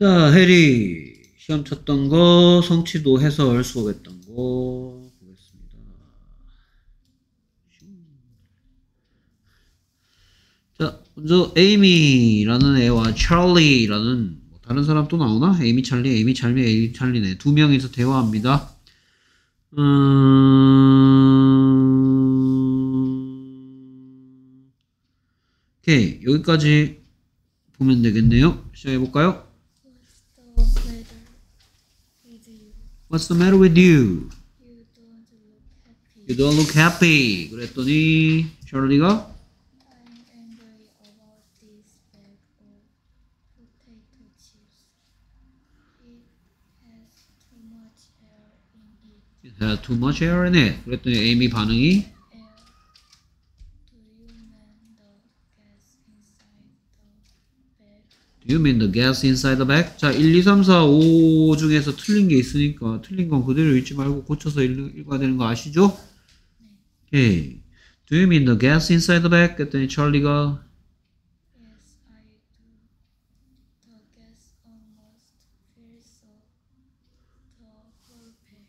자, 해리. 시험 쳤던 거, 성취도 해설 수업했던 거 보겠습니다. 자, 먼저 에이미라는 애와 찰리라는 뭐 다른 사람 또 나오나? 에이미 찰리, 에이미 찰리, 에이미 찰리네. 두 명이서 대화합니다. 음... 오케이, 여기까지 보면 되겠네요. 시작해 볼까요? What's the matter with you? What's the matter with you? You don't look happy. You don't look happy. 그랬더니 찰리가 I'm angry about this bag of potato chips. It has too much air in it. It had too much air in it. 그랬더니 에이미 반응이 you mean the gas inside the bag? Do you mean the gas inside the bag? 자, 1, 2, 3, 4, 5 중에서 틀린 게 있으니까 틀린 건 그대로 읽지 말고 고쳐서 읽, 읽어야 되는 거 아시죠? 오케이. Do you mean the gas inside the bag? 그랬더니 찰리가 Yes, I do. The gas almost fills up the whole bag.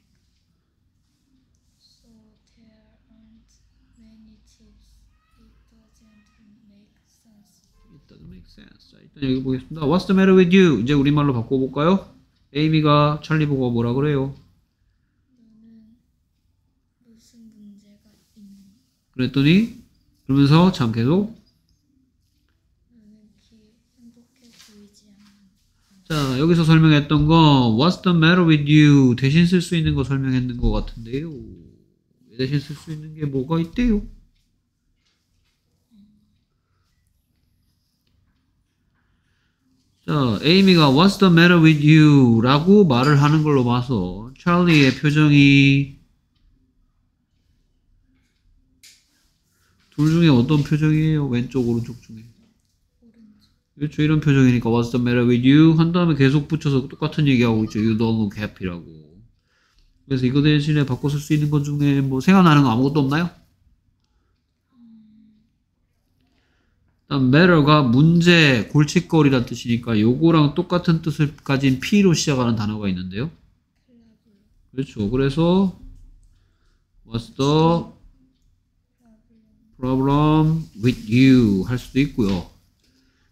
So there aren't many chips. It doesn't make sense. It doesn't make 여기 보겠습니다. What's the matter with you? 이제 우리말로 바꿔볼까요? 에이미가 찰리 보고 뭐라 그래요? 무슨 문제가 있니? 그랬더니 그러면서 참 계속. 자 여기서 설명했던 거 What's the matter with you 대신 쓸 수 있는 거 설명했는 것 같은데요. 대신 쓸 수 있는 게 뭐가 있대요? 자, 에이미가 What's the matter with you? 라고 말을 하는 걸로 봐서 찰리의 표정이 둘 중에 어떤 표정이에요? 왼쪽, 오른쪽 중에. 그렇죠. 이런 표정이니까 What's the matter with you? 한 다음에 계속 붙여서 똑같은 얘기하고 있죠. You don't look happy라고. 그래서 이거 대신에 바꿔 쓸 수 있는 것 중에 뭐 생각나는 거 아무것도 없나요? 일단 matter가 문제, 골칫거리란 뜻이니까 요거랑 똑같은 뜻을 가진 P로 시작하는 단어가 있는데요. 그렇죠. 그래서 What's the problem with you 할 수도 있고요.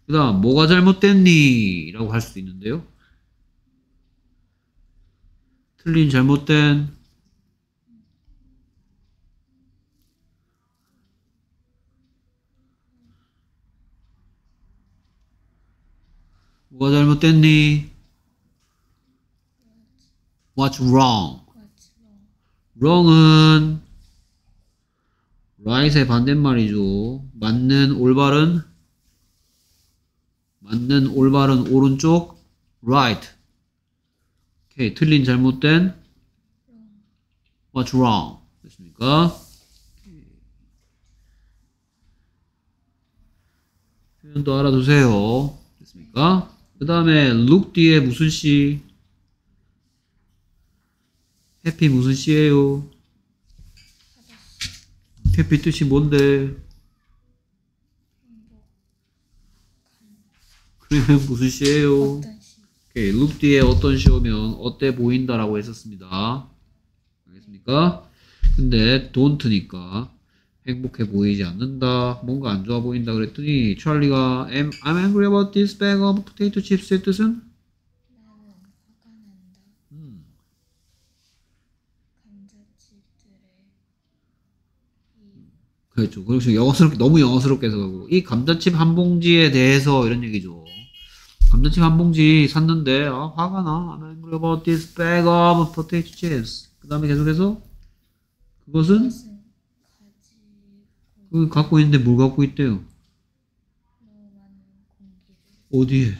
그 다음 뭐가 잘못됐니? 라고 할 수도 있는데요. 틀린 잘못된 뭐가 잘못됐니? What's wrong? Wrong은 right의 반대말이죠. 맞는 올바른 맞는 올바른 오른쪽 right. 오케이 틀린 잘못된 what's wrong 됐습니까? 표현도 알아두세요. 됐습니까? 그 다음에 look 뒤에 무슨 시? 해피 무슨 시예요? 해피 뜻이 뭔데? 그러면 무슨 시예요? 오케이, look 뒤에 어떤 시 오면 어때 보인다라고 했었습니다. 알겠습니까? 근데 don't니까 행복해 보이지 않는다, 뭔가 안 좋아 보인다 그랬더니 찰리가 I'm, I'm angry about this bag of potato chips의 뜻은? 나는 화가 난다. 음, 감자칩들의 이 그렇죠. 그렇죠. 영어스럽게 너무 영어스럽게 해서가고 이 감자칩 한 봉지에 대해서 이런 얘기죠. 감자칩 한 봉지 샀는데 아, 화가 나. I'm angry about this bag of potato chips. 그 다음에 계속해서 그것은 그 갖고 있는데 뭘 갖고 있대요? 어디에?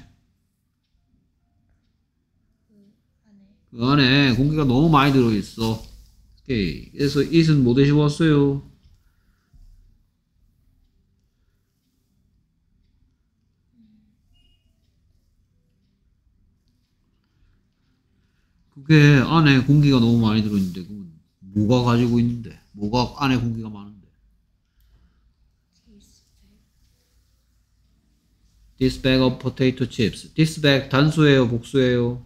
그 안에 공기가 너무 많이 들어있어. 오케이. 그래서 뭐 대신 왔어요? 그게 안에 공기가 너무 많이 들어있는데 그건 뭐가 가지고 있는데? 뭐가 안에 공기가 많은데? 케이스 백 This bag of potato chips. This bag 단수예요, 복수예요?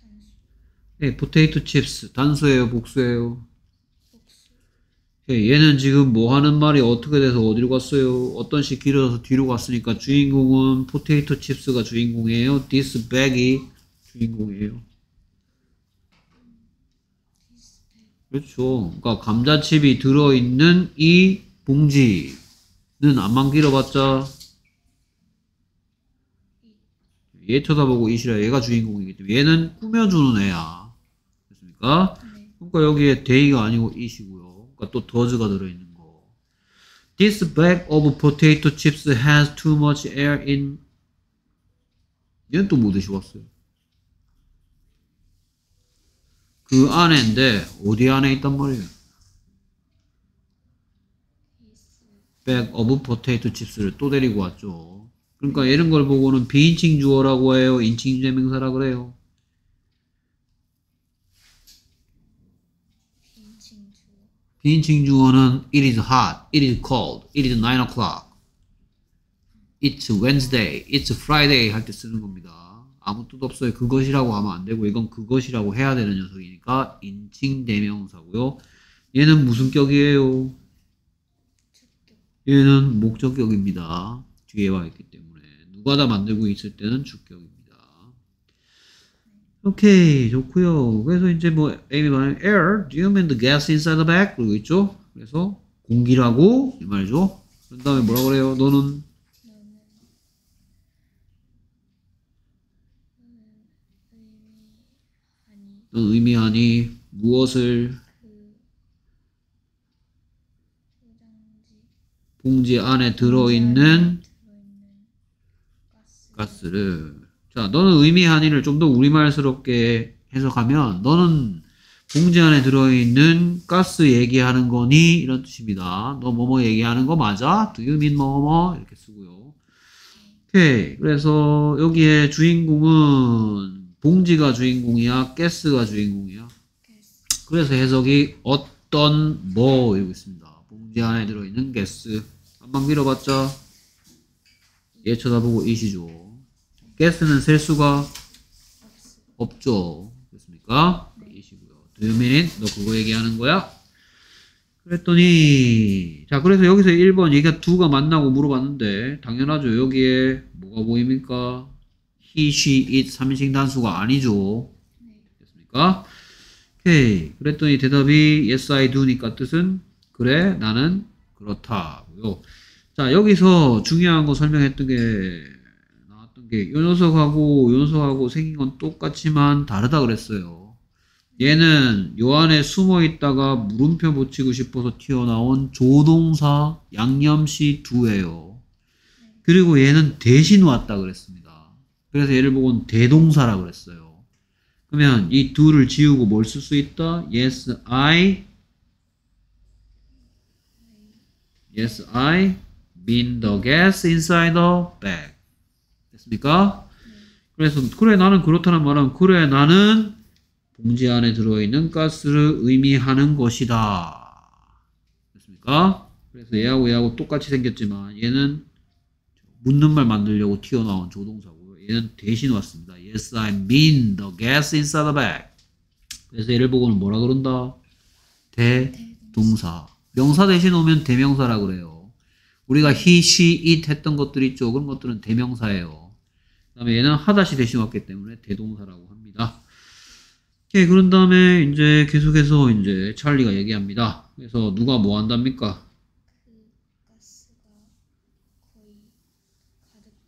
단수 네, potato chips 단수예요, 복수예요? 복수 예, 얘는 지금 뭐 하는 말이 어떻게 돼서 어디로 갔어요? 어떤 식 길어져서 뒤로 갔으니까 주인공은 포테이토 칩스가 주인공이에요. This bag이 주인공이에요. 그렇죠. 그러니까 감자칩이 들어있는 이 봉지 는 안만 길어봤자 얘 쳐다보고 이시라 얘가 주인공이기 때문에 얘는 꾸며주는 애야. 됐습니까? 네 그러니까 여기에 데이가 아니고 it이고요. 그러니까 또 does가 들어있는 거. This bag of potato chips has too much air in. 얘는 또 뭐 드시고 왔어요? 그 안에인데 어디 안에 있단 말이에요? Bag of potato chips를 또 데리고 왔죠. 그러니까 이런 걸 보고는 비인칭 주어라고 해요. 인칭 대명사라 그래요. 비인칭 주어 비인칭 주어는 it is hot, it is cold, it is 9 o'clock, it's Wednesday, it's Friday 할 때 쓰는 겁니다. 아무 뜻 없어요. 그것이라고 하면 안 되고 이건 그것이라고 해야 되는 녀석이니까 인칭 대명사고요. 얘는 무슨 격이에요? 얘는 목적격입니다. 뒤에 와 있기 때문에 누가 다 만들고 있을 때는 주격입니다. 오케이 좋고요. 그래서 이제 뭐 에이미 말하는 air, do you mean the gas inside the bag? 그러고 있죠. 그래서 공기라고 이 말이죠. 그런 다음에 뭐라 그래요? 너는 의미하니 무엇을 그 포장지 봉지 안에 들어있는 들어있는 가스 가스를. 자 너는 의미하니를 좀 더 우리말스럽게 해석하면 너는 봉지 안에 들어있는 가스 얘기하는 거니? 이런 뜻입니다. 너 뭐뭐 얘기하는 거 맞아? Do you mean 뭐뭐? 이렇게 쓰고요. 오케이. 그래서 여기에 주인공은 봉지가 주인공이야? 가스가 주인공이야? 그래서 해석이 어떤 뭐 이러고 있습니다. 봉지 안에 들어있는 가스 한번 밀어봤자 얘 쳐다보고 이시죠 가스는 셀 수가 없죠. 됐습니까? 이시고요. Do you mean it? 너 그거 얘기하는 거야? 그랬더니 자 그래서 여기서 1번 얘가 두가 만나고 물어봤는데 당연하죠. 여기에 뭐가 보입니까? he, she, it 삼인칭 단수가 아니죠. 네 됐습니까? 오케이. 그랬더니 대답이 yes I do니까 뜻은 그래 나는 그렇다고요. 자 여기서 중요한 거 설명했던 게 나왔던 게 요 녀석하고 요 녀석하고 생긴 건 똑같지만 다르다 그랬어요. 얘는 요 안에 숨어 있다가 물음표 붙이고 싶어서 튀어나온 조동사 양념시 두예요. 그리고 얘는 대신 왔다 그랬습니다. 그래서 얘를 보고는 대동사라 그랬어요. 그러면 이 둘을 지우고 뭘 쓸 수 있다? Yes, I. Yes, I mean the gas inside the bag. 됐습니까? 그래서 그래 나는 그렇다는 말은 그래 나는 봉지 안에 들어있는 가스를 의미하는 것이다. 됐습니까? 그래서 얘하고 얘하고 똑같이 생겼지만 얘는 묻는 말 만들려고 튀어나온 조동사고요. 얘는 대신 왔습니다. Yes, I mean the gas inside the bag. 그래서 얘를 보고는 뭐라 그런다? 대동사. 명사 대신 오면 대명사라 그래요. 우리가 he, she, it 했던 것들 있죠. 그런 것들은 대명사예요. 그 다음에 얘는 하다시 대신 왔기 때문에 대동사라고 합니다. 오케이, 그런 다음에 이제 계속해서 이제 찰리가 얘기합니다. 그래서 누가 뭐 한답니까?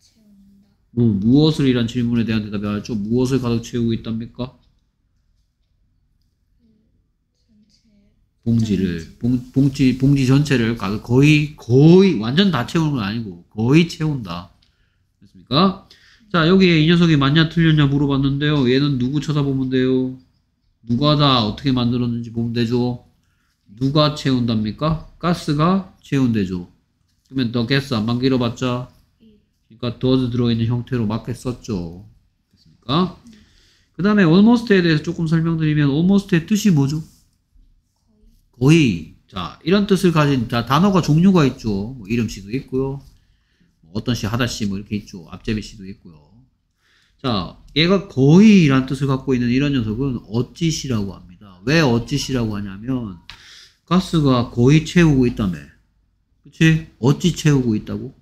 채운다 뭐, 무엇을 이란 질문에 대한 대답이 알죠? 무엇을 가득 채우고 있답니까? 전체 봉지를 봉, 봉지 봉지 전체를 거의 거의 완전 다 채우는 건 아니고 거의 채운다. 됐습니까? 자 여기에 이 녀석이 맞냐 틀렸냐 물어봤는데요. 얘는 누구 쳐다보면 돼요? 누가 다 어떻게 만들었는지 보면 되죠. 누가 채운답니까? 가스가 채운대죠. 그러면 더 가스 안만 길어봤자 이 그러니까 does 들어있는 형태로 맞게 썼죠. 됐습니까? 그 다음에 almost에 대해서 조금 설명드리면 almost의 뜻이 뭐죠? 거의 거의 자 이런 뜻을 가진 자 단어가 종류가 있죠 뭐 이름씨도 있고요 뭐 어떤 시, 하다 시, 뭐 이렇게 있죠. 앞제비 시도 있고요. 자, 얘가 거의란 뜻을 갖고 있는 이런 녀석은 어찌시라고 합니다. 왜 어찌시라고 하냐면 가스가 거의 채우고 있다며. 그치? 어찌 채우고 있다고?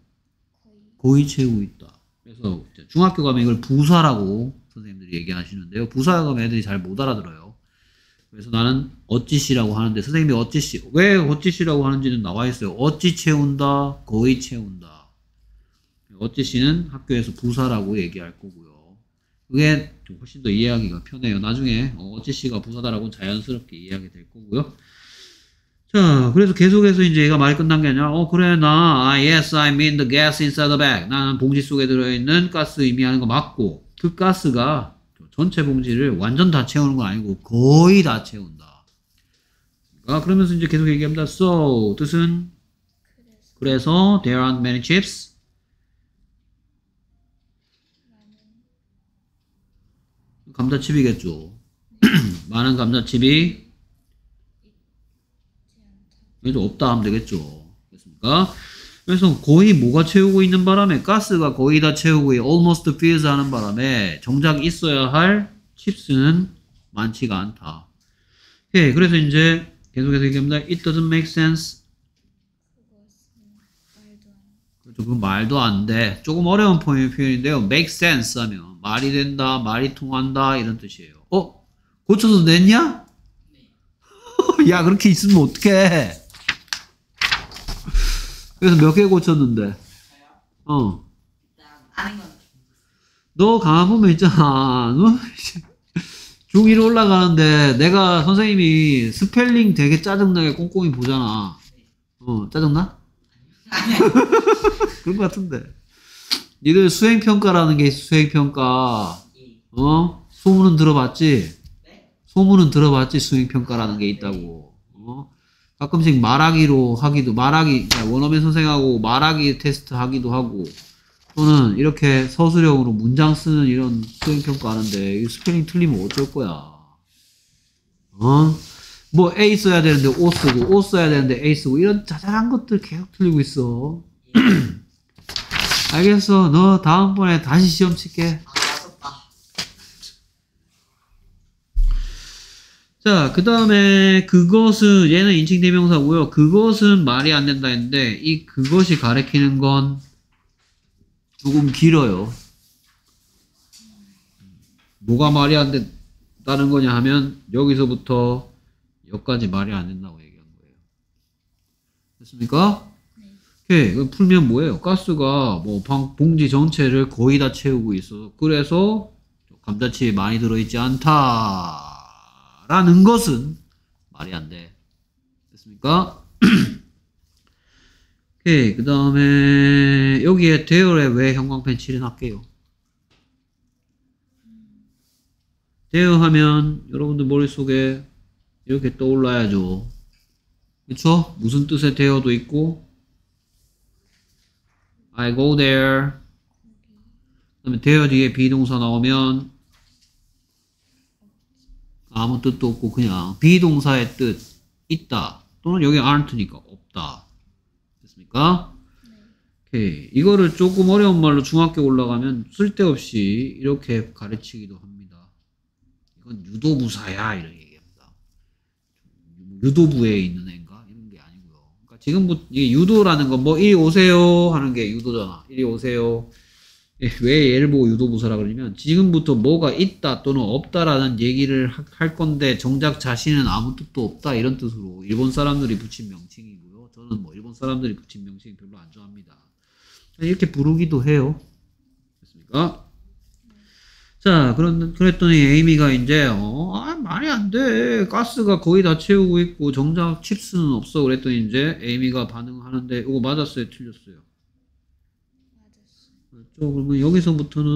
거의 거의 채우고 있다. 그래서 중학교 가면 이걸 부사라고 선생님들이 얘기하시는데요. 부사 가면 애들이 잘 못 알아들어요. 그래서 나는 어찌시라고 하는데 선생님이 어찌시 왜 어찌시라고 하는지는 나와 있어요. 어찌 채운다, 거의 채운다. 어찌시는 학교에서 부사라고 얘기할 거고요. 그게 좀 훨씬 더 이해하기가 편해요. 나중에 어, 어찌시가 부사다라고 자연스럽게 이해하게 될 거고요. 자, 그래서 계속해서 이제 얘가 말이 끝난 게 아니라, 어, 그래, 나, 아, yes, I mean the gas inside the bag. 나는 봉지 속에 들어있는 가스 의미하는 거 맞고, 그 가스가 전체 봉지를 완전 다 채우는 건 아니고, 거의 다 채운다. 아, 그러면서 이제 계속 얘기합니다. So, 뜻은, 그래서 there aren't many chips. 감자칩이겠죠. 많은 감자칩이. 그래서 없다 하면 되겠죠. 됐습니까? 그래서 거의 뭐가 채우고 있는 바람에 가스가 거의 다 채우고 almost fills 하는 바람에 정작 있어야 할 칩스는 많지가 않다. 예, 그래서 이제 계속해서 얘기합니다. It doesn't make sense. 안 그렇죠. 그 말도 안 돼. 조금 어려운 표현- 표현인데요. make sense 하면 말이 된다, 말이 통한다 이런 뜻이에요. 어? 고쳐서 냈냐? 야 그렇게 있으면 어떡해? 그래서 몇 개 고쳤는데? 어. 너 강한 보면 있잖아. 너 중1 올라가는데 내가 선생님이 스펠링 되게 짜증나게 꼼꼼히 보잖아. 어, 짜증나? 그런 것 같은데. 니들 수행평가라는 게 있어, 수행평가. 이 어? 소문은 들어봤지? 네? 소문은 들어봤지, 수행평가라는 게 있다고. 어? 가끔씩 말하기로 하기도, 말하기, 그러니까 원어민 선생하고 말하기 테스트 하기도 하고, 또는 이렇게 서술형으로 문장 쓰는 이런 수행 평가 하는데, 이 스펠링 틀리면 어쩔 거야. 어? 뭐 A 써야 되는데 O 쓰고, O 써야 되는데 A 쓰고, 이런 자잘한 것들 계속 틀리고 있어. 알겠어. 너 다음번에 다시 시험 칠게. 아 맞았다 자, 그 다음에 그것은 얘는 인칭 대명사고요. 그것은 말이 안 된다 했는데 이 그것이 가리키는 건 조금 길어요. 뭐가 말이 안 된다는 거냐 하면 여기서부터 여기까지 말이 안 된다고 얘기한 거예요. 됐습니까? 네. 오케이. 풀면 뭐예요? 가스가 뭐 방- 봉지 전체를 거의 다 채우고 있어. 그래서 감자칩이 많이 들어있지 않다 라는 것은 말이 안 돼. 됐습니까? 오케이. 그 다음에 여기에 대열에 왜 형광펜 칠해놨게요? 대여하면 여러분들 머릿속에 이렇게 떠올라야죠. 그쵸? 무슨 뜻의 대여도 있고 I go there 그 다음에 대여 뒤에 비동사 나오면 아무 뜻도 없고 그냥 비동사의 뜻 있다. 또는 여기 aren't니까 없다. 됐습니까? 오케이. 이거를 조금 어려운 말로 중학교 올라가면 쓸데없이 이렇게 가르치기도 합니다. 이건 유도부사야 이런 얘기합니다. 유도부에 있는 애인가? 이런 게 아니고요. 그러니까 지금부터 이게 유도라는 건 뭐 이리 오세요 하는 게 유도잖아. 이리 오세요. 예, 왜 얘를 보고 유도부사라 그러냐면 지금부터 뭐가 있다 또는 없다라는 얘기를 하- 할 건데 정작 자신은 아무 뜻도 없다 이런 뜻으로 일본 사람들이 붙인 명칭이고요. 저는 뭐 일본 사람들이 붙인 명칭 별로 안 좋아합니다. 이렇게 부르기도 해요. 됐습니까? 자, 그런, 그랬더니 에이미가 이제, 어, 아, 말이 안 돼. 가스가 거의 다 채우고 있고, 정작 칩스는 없어. 그랬더니 이제 에이미가 반응하는데, 이거 맞았어요? 틀렸어요? 그렇죠. 그러면 여기서부터는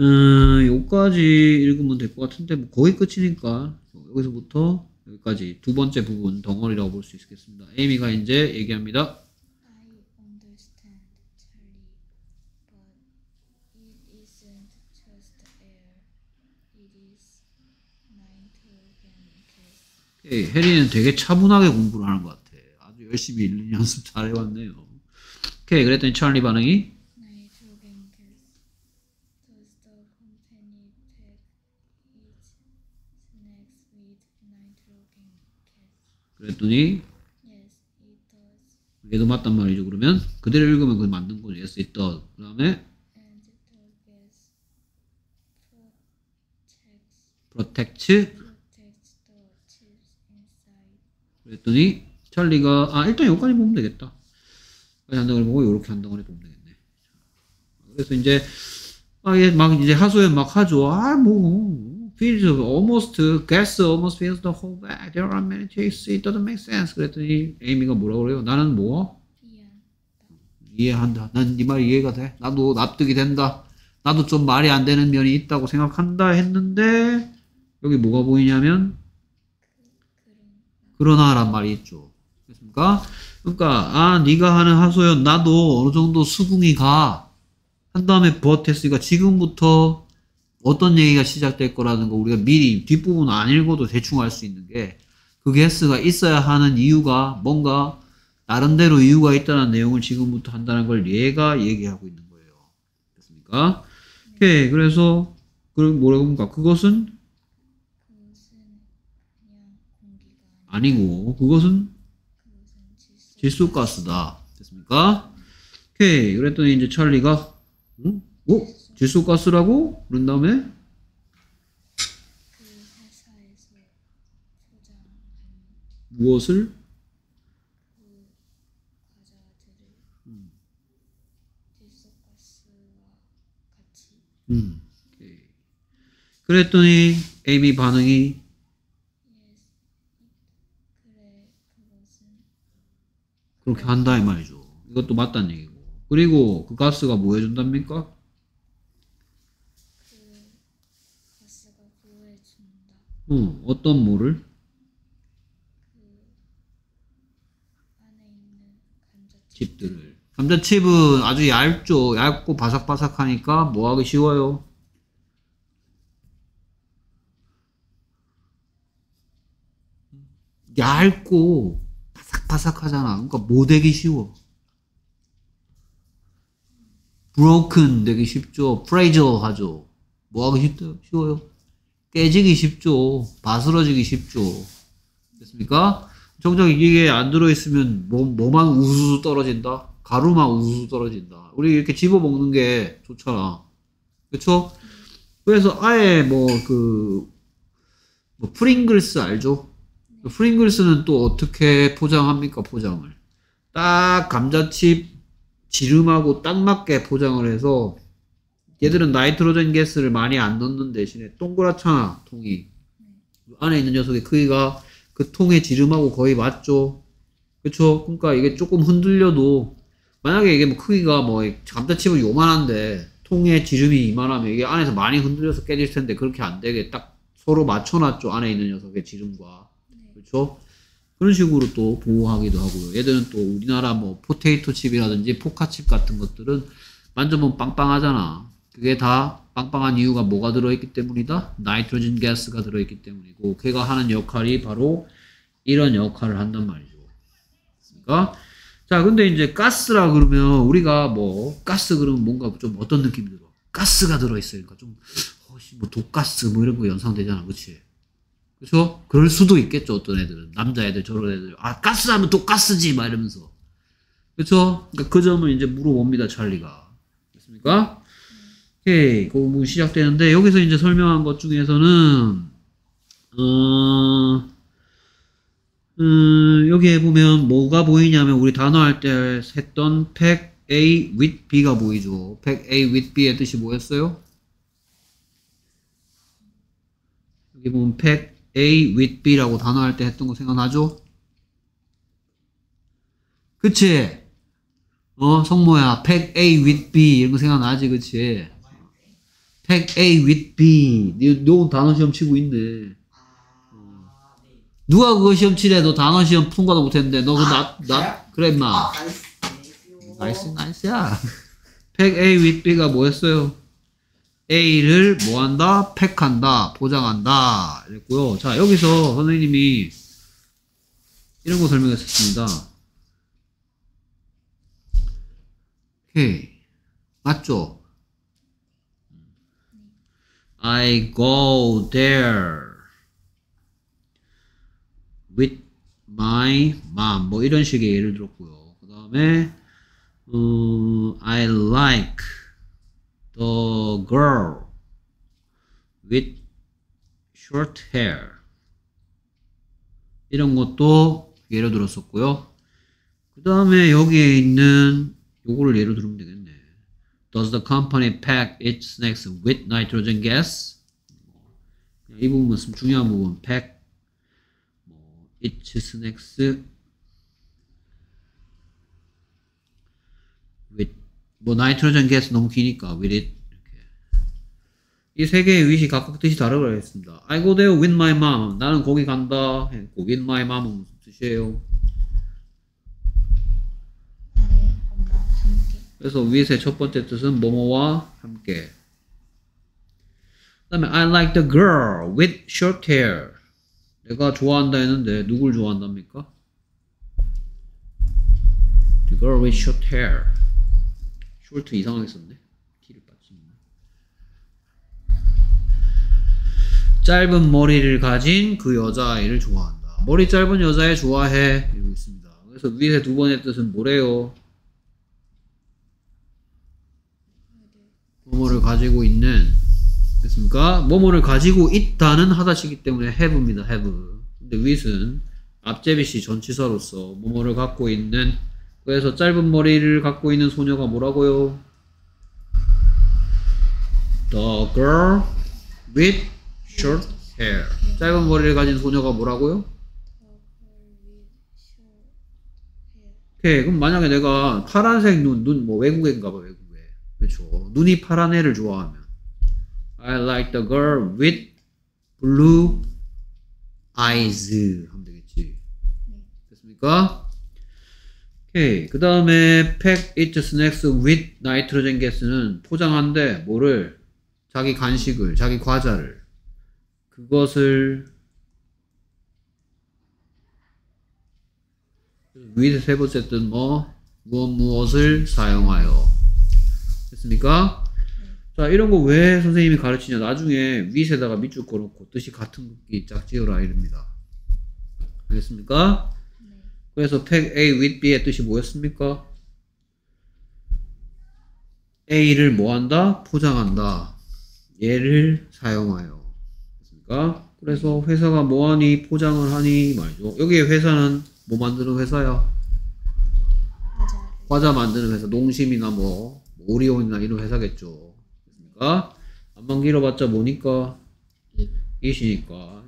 음, 여기까지 읽으면 될 것 같은데 뭐 거의 끝이니까 여기서부터 여기까지 두 번째 부분 덩어리라고 볼 수 있겠습니다. 에이미가 이제 얘기합니다. I understand, Charlie, but it isn't just air. It is nitrogen gas. 에이, 해리는 되게 차분하게 공부를 하는 것 같아. 열심히 읽는 연습 잘 해왔네요. 오케이, 그랬더니 찰리 반응이? 그랬더니. 얘도 맞단 말이죠. 그러면 그대로 읽으면 그 맞는 거죠. Yes, it does. 그 다음에 protect. 그랬더니 찰리가 아 일단 여기까지 보면 되겠다. 여기까지 한다고 보고 이렇게 한다고 보면 되겠네. 그래서 이제 막, 이제 막 이제 하소연 막 하죠. 아뭐 feels almost gas almost fills the whole bag. There are many takes. It doesn't make sense. 그랬더니 에이미가 뭐라 그래요? 나는 뭐. 이해한다. 난 네 말 이해가 돼. 나도 납득이 된다. 나도 좀 말이 안 되는 면이 있다고 생각한다 했는데 여기 뭐가 보이냐면 그런 그러나란 말이 있죠. 그렇습니까? 그러니까 아 네가 하는 하소연 나도 어느 정도 수긍이 가. 한 다음에 했으니까 지금부터 어떤 얘기가 시작될 거라는 거 우리가 미리 뒷부분 안 읽어도 대충 알 수 있는 게 그 게스가 있어야 하는 이유가 뭔가 나름대로 이유가 있다는 내용을 지금부터 한다는 걸 얘가 얘기하고 있는 거예요. 됐습니까? 오케이. 그래서 그 뭐라고 합니까? 그것은 아니 아니고 그것은 질소. 질소가스다. 됐습니까? 오케이. 그랬더니 이제 찰리가 응? 어? 질소가스라고? 그런 다음에 무엇을? 음. 음. 오케이. 그랬더니 에이미 반응이 yes. 그래 그것은 그렇게 한다 이 말이죠. 이것도 맞다는 얘기고. 그리고 그 가스가 뭐 해준답니까? 그 가스가 보호해준다. 어, 어떤 뭐를? 그 안에 있는 감자칩 칩들을. 감자칩은 아주 얇죠. 얇고 바삭바삭하니까 뭐 하기 쉬워요? 얇고 바삭바삭하잖아. 그러니까 뭐 되기 쉬워. broken 되기 쉽죠. fragile 하죠. 뭐 하기 쉽, 쉬워요? 깨지기 쉽죠. 바스러지기 쉽죠. 됐습니까? 정작 이게 안 들어있으면 뭐, 뭐만 우수수 떨어진다? 가루만 우수수 떨어진다. 우리 이렇게 집어 먹는 게 좋잖아. 그쵸? 그래서 아예 뭐 그, 뭐 프링글스 알죠? 프링글스는 또 어떻게 포장합니까? 포장을. 딱 감자칩 지름하고 딱 맞게 포장을 해서 얘들은 nitrogen 가스를 많이 안 넣는 대신에 동그랗잖아, 통이. 안에 있는 녀석의 크기가 그 통의 지름하고 거의 맞죠? 그쵸? 그러니까 이게 조금 흔들려도 만약에 이게 뭐 크기가 뭐 감자칩은 요만한데 통의 지름이 이만하면 이게 안에서 많이 흔들려서 깨질 텐데 그렇게 안 되게 딱 서로 맞춰놨죠 안에 있는 녀석의 지름과 그렇죠? 그런 식으로 또 보호하기도 하고요. 얘들은 또 우리나라 뭐 포테이토 칩이라든지 포카 칩 같은 것들은 만져보면 빵빵하잖아. 그게 다 빵빵한 이유가 뭐가 들어있기 때문이다? 나이트로젠 가스가 들어있기 때문이고 걔가 하는 역할이 바로 이런 역할을 한단 말이죠. 그러니까 자 근데 이제 가스라 그러면 우리가 뭐 가스 그러면 뭔가 좀 어떤 느낌이 들어? 가스가 들어있어요. 그러니까 좀 어씨 뭐 독가스 뭐 이런 거 연상되잖아, 그렇지? 그렇죠? 그럴 수도 있겠죠. 어떤 애들은 남자애들 저런 애들 아 가스하면 독가스지 막 이러면서 그렇죠? 그러니까 그 점을 이제 물어봅니다, 찰리가. 됐습니까? 오케이, 그 부분 시작되는데 여기서 이제 설명한 것 중에서는 어. 음, 여기에 보면 뭐가 보이냐면 우리 단어 할 때 했던 pack A with B가 보이죠. pack A with B의 뜻이 뭐였어요? 여기 보면 pack A with B라고 단어할 때 했던 거 생각나죠? 그치? 어, 성모야. pack A with B 이런 거 생각나지, 그치? pack A with B. 너, 너 단어 시험 치고 있네. 누가 그거 시험 치래? 너 단어 시험 통과도 못했는데 너 그 나, 나, 그래 임마 nice nice야 pack A with B가 뭐였어요? A를 뭐한다? pack한다. 포장한다. 이랬고요. 자 여기서 선생님이 이런 거 설명했었습니다. 오케이 맞죠? I go there with my mom 뭐 이런 식의 예를 들었고요. 그 다음에 어, I like the girl with short hair. 이런 것도 예를 들었었고요. 그 다음에 여기에 있는 요거를 예로 들으면 되겠네. Does the company pack its snacks with nitrogen gas? 이 부분 좀 중요한 부분. pack 뭐 its snacks with 뭐 나이트로젠 가스 너무 기니까 with it 이렇게 이세 개의 윗이 각각 뜻이 다르다고 했습니다. I go there with my mom. 나는 거기 간다. 했고 with my mom은 무슨 뜻이에요? 그래서 윗의 첫 번째 뜻은 뭐뭐와 함께. 그 다음에 I like the girl with short hair. 내가 좋아한다 했는데 누굴 좋아한답니까? The girl with short hair. Short 이상하게 썼네. 길을 빠지네. 짧은 머리를 가진 그 여자아이를 좋아한다. 머리 짧은 여자애 좋아해. 이러고 있습니다. 그래서 윗의 두 번의 뜻은 뭐래요? 뭐뭐를 가지고 있는 됐습니까? 뭐뭐를 가지고 있다는 하다시기 때문에 have입니다. have. 근데 with은 앞제비시 전치사로서 뭐뭐를 갖고 있는 그래서 짧은 머리를 갖고 있는 소녀가 뭐라고요? The girl with short hair. 짧은 머리를 가진 소녀가 뭐라고요? 오케이. 그럼 만약에 내가 파란색 눈, 눈 뭐 외국인가 봐, 외국에. 그렇죠. 눈이 파란 애를 좋아하면. I like the girl with blue eyes. 하면 되겠지. 됐습니까? 그 다음에 pack its snacks with nitrogen gas는 포장한데 뭐를 자기 간식을, 자기 과자를 그것을 with 세 번째 뜻 뭐? 무엇 무엇을 사용하여 됐습니까? 자 이런 거 왜 선생님이 가르치냐 나중에 윗에다가 밑줄 꺼놓고 뜻이 같은 글귀 짝 지어라 이럽니다 알겠습니까? 그래서 pack A with B의 뜻이 뭐였습니까? A를 뭐한다? 포장한다 얘를 사용하여 됐습니까? 그래서 회사가 뭐하니? 포장을 하니 말이죠 여기에 회사는 뭐 만드는 회사야? 과자를 과자 만드는 회사, 농심이나 뭐, 오리온이나 이런 회사겠죠. 그러니까 안만 길어봤자 뭐니까 이 이시니까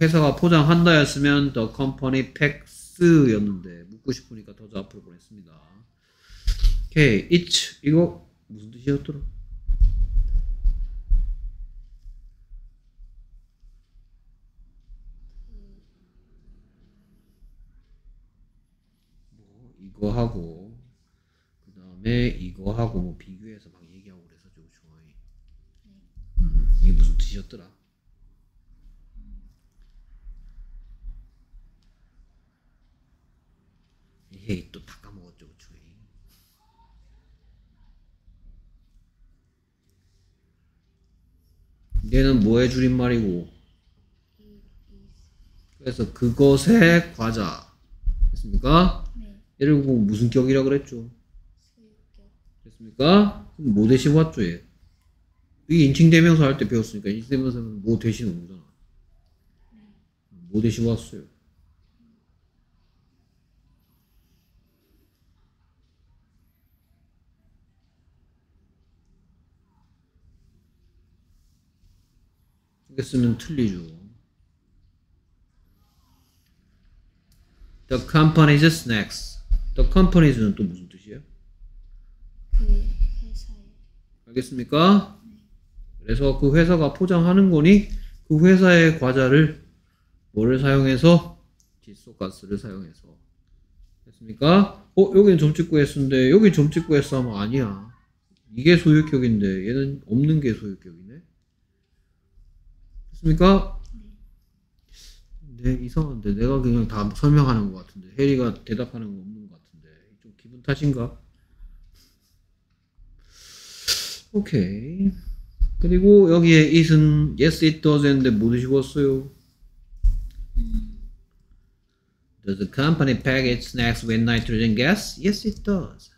회사가 포장한다였으면 the company packs 였는데 묻고 싶으니까 더 앞으로 보냈습니다. 오케이, it 이거 무슨 뜻이었더라? 뭐 이거 하고 그 다음에 이거 하고 뭐 비교해서 막 얘기하고 그래서 좀 좋아해. 음, 이게 무슨 뜻이었더라? 에이 또다 까먹었죠 그쵸? 얘는 뭐의 줄임말이고 그래서 그것의 과자 됐습니까? 네 얘를 보고 무슨 격이라 그랬죠? 됐습니까? 그럼 뭐 대신 왔죠 얘? 이게 인칭대명사 할 때 배웠으니까 인칭대명사는 뭐 대신 온 거잖아 뭐 대신 왔어요 쓰면 틀리죠 The company's snacks The company's는 또 무슨 뜻이야? 그 회사에 알겠습니까? 그래서 그 회사가 포장하는 거니 그 회사의 과자를 뭐를 사용해서 질소가스를 사용해서 됐습니까? 어 여기는 점찍고 했는데 여기 점찍고 했어 하면 아니야 이게 소유격인데 얘는 없는 게 소유격이네 됐습니까? 네 이상한데 내가 그냥 다 설명하는 것 같은데 해리가 대답하는 거 없는 것 같은데 좀 기분 탓인가? 오케이. 그리고 여기에 it은 yes it does 했는데 못 집었어요. Does the company pack its snacks with nitrogen gas? Yes, it does.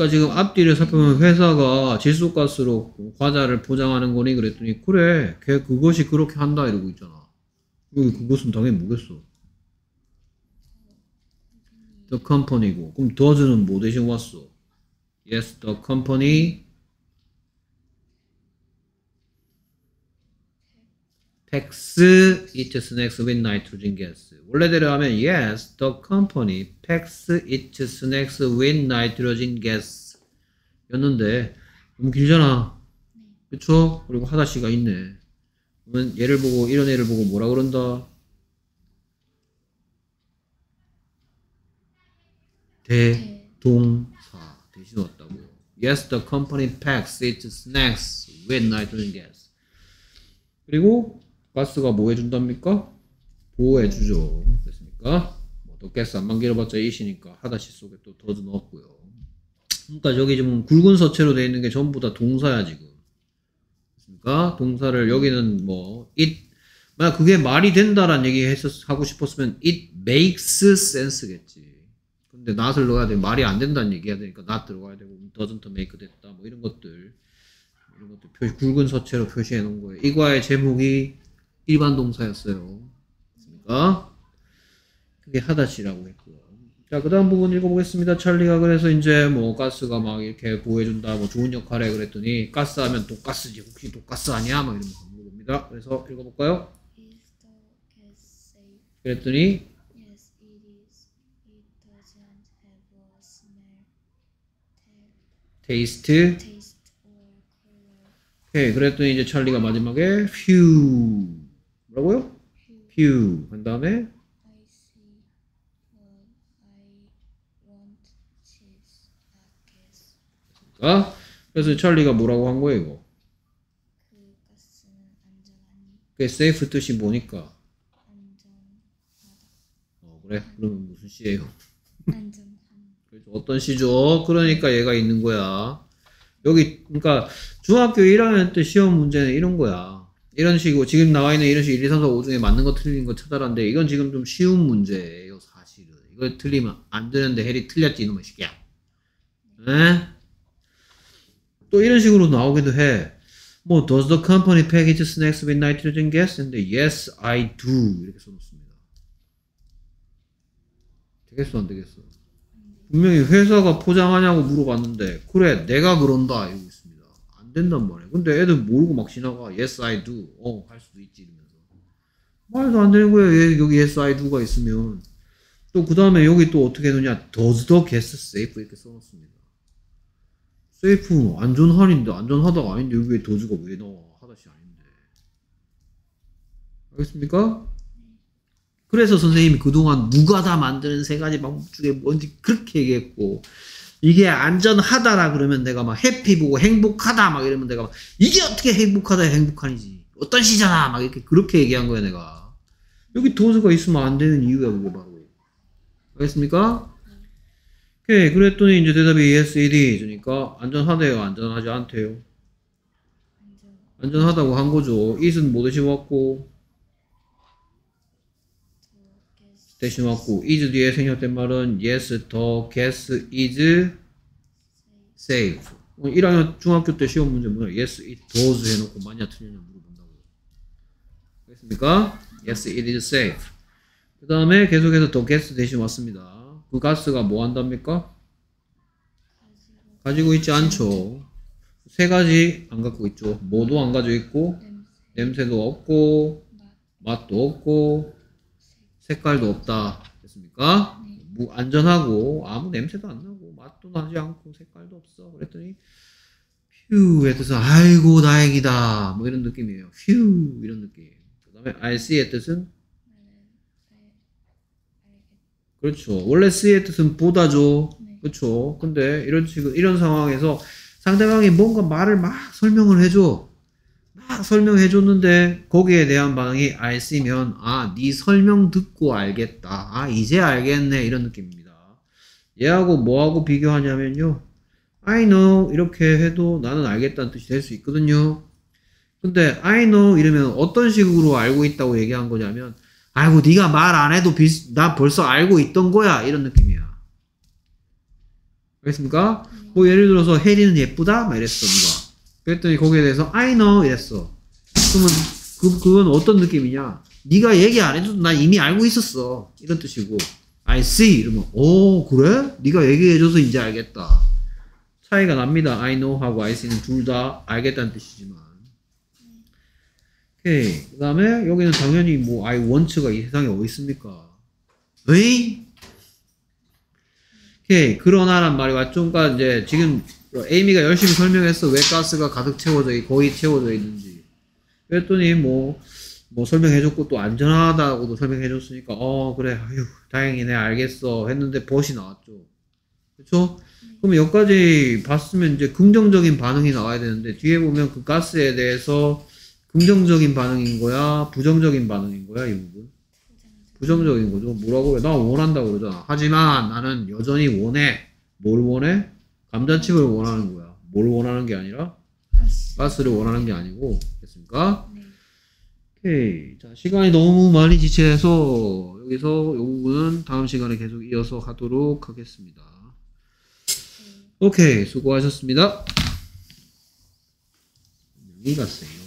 그러니까 지금 앞뒤를 살펴보면 회사가 질소가스로 과자를 포장하는 거니 그랬더니 그래 걔 그것이 그렇게 한다 이러고 있잖아. 여기 그것은 당연히 뭐겠어? The company고. 그럼 does는 뭐 대신 왔어? Yes the company packs its snacks with nitrogen gas 원래대로 하면 yes the company packs its snacks with nitrogen gas 였는데 너무 길잖아 그쵸? 그리고 하다시가 있네 그러면 얘를 보고 이런 애를 보고 뭐라 그런다 대동사 대신 왔다고. Yes, the company packs its snacks with nitrogen gas. 그리고 가스가 뭐 해준답니까? 보호해주죠. 됐습니까? 뭐또 가스 안 만들어봤자 이시니까 하다시 속에 또 더즈 넣었고요. 그러니까 저기 지금 굵은 서체로 되어 있는 게 전부 다 동사야 지금. 됐습니까? 동사를 여기는 뭐 it 만약 그게 말이 된다라는 얘기 했었 하고 싶었으면 it makes sense겠지. 근데 not을 넣어야 돼. 말이 안 된다는 얘기 해야 되니까 not 들어가야 되고 doesn't make 됐다. 뭐 이런 것들 이런 것들 표시 굵은 서체로 표시해 놓은 거예요. 이과의 제목이 일반 동사였어요. 됐습니까? 그게 하다시라고 했고요. 자, 그 다음 부분 읽어보겠습니다. 찰리가 그래서 이제 뭐 가스가 막 이렇게 보호해준다, 뭐 좋은 역할에 그랬더니 가스 하면 또 가스지. 혹시 또 가스 아니야? 막 이러면서 물어봅니다. 그래서 읽어볼까요? 그랬더니 color. 오케이. 그랬더니 이제 찰리가 마지막에 few. 뭐라고요? few. 한 다음에. 아, 그래서 찰리가 뭐라고 한 거예요, 이거? 그 가스는 안전하니 그게 safe 뜻이 뭐니까? 안전하다. 어, 그래? 그러면 무슨 시예요? 안전한. 어떤 시죠? 그러니까 얘가 있는 거야. 여기, 그러니까 중학교 1학년 때 시험 문제는 이런 거야. 이런 식으로, 지금 나와 있는 이런 식 1, 2, 3, 4, 5 중에 맞는 거 틀린 거 찾아라는데, 이건 지금 좀 쉬운 문제예요, 사실은. 이거 틀리면 안 되는데, 해리 틀렸지, 이놈의 새끼야. 에? 또 이런 식으로 나오기도 해. 뭐, does the company package snacks with nitrogen gas? 근데, yes, I do. 이렇게 써놓습니다. 되겠어, 안 되겠어? 분명히 회사가 포장하냐고 물어봤는데 그래 내가 그런다 이러고 있습니다 안 된단 말이야. 근데 애들 모르고 막 지나가. Yes I do. 어 할 수도 있지 이러면서. 말도 안 되는 거야 얘 여기 yes I do가 있으면. 또 그 다음에 여기 또 어떻게 해놓냐? Does the gas safe? 이렇게 써놓습니다. safe 안전한인데 안전하다가 아닌데 여기 에 does가 왜 나와? 하다시 아닌데. 알겠습니까? 그래서 선생님이 그동안 누가 다 만드는 세 가지 방법 중에 뭔지 그렇게 얘기했고 이게 안전하다라 그러면 내가 막 해피 보고 행복하다 막 이러면 내가 막 이게 어떻게 행복하다 행복한이지? 어떤 시잖아 막 이렇게 그렇게 얘기한 거야 내가. 여기 도수가 있으면 안 되는 이유가 그게 바로. 알겠습니까? 오케이. 그랬더니 이제 대답이 yes it is 그러니까 안전하대요 안전하지 않대요? 안전. 안전하다고 한 거죠. 뭐 대신 왔고 더 gas. 대신 왔고 is 뒤에 생략된 말은 yes the gas is safe. 어, 1학년 중학교 때 시험 문제 뭐냐? yes it does 해놓고 맞냐 틀리냐 물어본다고. 알겠습니까? yes it is safe. 그 다음에 계속해서 the gas 대신 왔습니다. 그 가스가 뭐 한답니까? 가지고 있지 않죠. 세 가지 안 갖고 있죠. 뭐도 안 가지고 있고 냄새, 냄새도 없고 맛, 맛도 없고 색깔도 없다. 됐습니까? 네. 무 안전하고 아무 냄새도 안 나고 맛도 나지 않고 색깔도 없어. 그랬더니 휴의 뜻은 아이고 다행이다. 뭐 이런 느낌이에요. 휴 이런 느낌. 그다음에 I see의 뜻은. 그렇죠. 원래 see의 뜻은 보다죠. 네. 그렇죠. 근데 이런 식으로 이런 상황에서 상대방이 뭔가 말을 막 설명을 해줘. 막막 설명해 줬는데 거기에 대한 반응이 see면 아, 네 설명 듣고 알겠다. 아, 이제 알겠네. 이런 느낌입니다. 얘하고 뭐하고 비교하냐면요. I know 이렇게 해도 나는 알겠다는 뜻이 될 수 있거든요. 근데 I know 이러면 어떤 식으로 알고 있다고 얘기한 거냐면 아이고 네가 말 안 해도 비, 나 벌써 알고 있던 거야 이런 느낌이야. 알겠습니까? 뭐 예를 들어서 혜리는 예쁘다 막 이랬어 누가. 그랬더니 거기에 대해서 I know 이랬어. 그러면 그 그건 어떤 느낌이냐? 네가 얘기 안 해도 난 이미 알고 있었어 이런 뜻이고 I see 이러면 오 그래? 네가 얘기해줘서 이제 알겠다. 차이가 납니다. I know 하고 I see는 둘 다 알겠다는 뜻이지만. 오케이. 그 다음에 여기는 당연히 뭐 I want가 이 세상에 어디 있습니까? 에이? 오케이. 그러나란 말이 왔죠. 그러니까 이제 지금 에이미가 열심히 설명했어. 왜 가스가 가득 채워져, 있- 거의 채워져 있는지. 그랬더니 뭐, 뭐 설명해줬고 또 안전하다고도 설명해줬으니까, 어, 그래. 아휴, 다행이네. 알겠어. 했는데 벗이 나왔죠. 그쵸? 그럼 여기까지 봤으면 이제 긍정적인 반응이 나와야 되는데, 뒤에 보면 그 가스에 대해서 긍정적인 반응인 거야? 부정적인 반응인 거야? 이 부분? 부정적인 거죠. 뭐라고 해? 나 원한다 그러잖아. 하지만 나는 여전히 원해. 뭘 원해? 감자칩을 원하는 거야. 뭘 원하는 게 아니라 가스. 가스 를 원하는 게 아니고 됐습니까? 네. 오케이. 자, 시간이 너무 많이 지체해서 여기서 이 부분은 다음 시간에 계속 이어서 하도록 하겠습니다. 오케이. 수고하셨습니다. 안녕히 가세요.